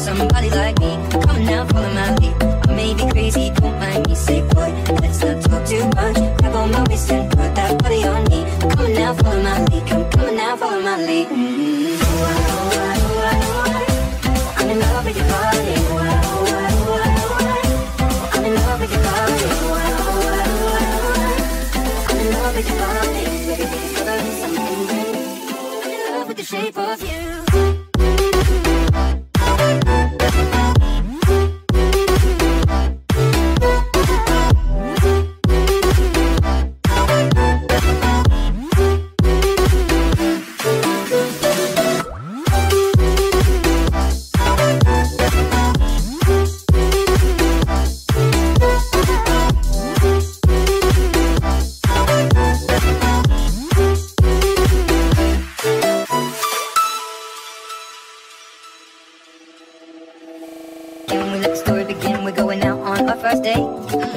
somebody like me. Come now, follow my lead. I may be crazy, don't mind me. Say, boy, let's not talk too much. Grab on my wrist and put that body on me. Come now, follow my lead. Come, come now, follow my lead. Oh, I, oh, oh, oh. I'm in love with your body. Oh, oh, oh, oh. I'm in love with your body. Oh, oh, oh, oh. I'm in love with your body. I'm in love with the shape of you. Can we let the story begin? We're going out on our first date.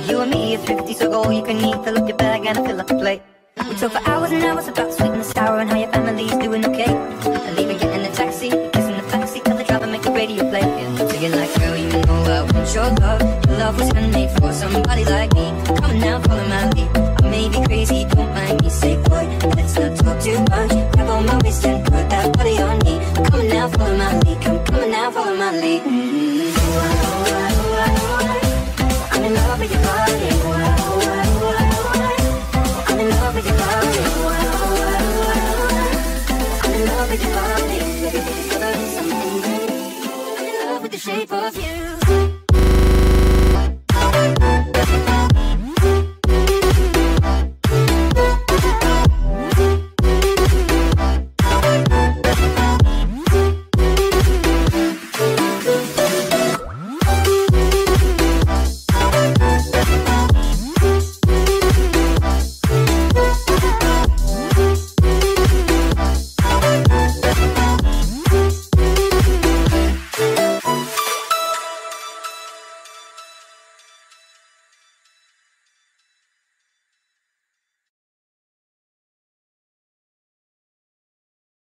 You and me are thrifty, so go all you can eat. Fill up your bag and I fill up the plate. We talk for hours and hours about sweet and the sour and how your family's doing okay. And even get in the taxi, kiss in the backseat, tell the driver make the radio play. And I'm like, girl, you know I want your love. Your love was handmade for somebody like me. Come on now, follow my lead. I may be crazy, don't mind me. Say, boy, let's not talk too much. Grab on my wrist and put that body on me. Come on now, follow my lead. Come, come on now, follow my lead. Shape of you.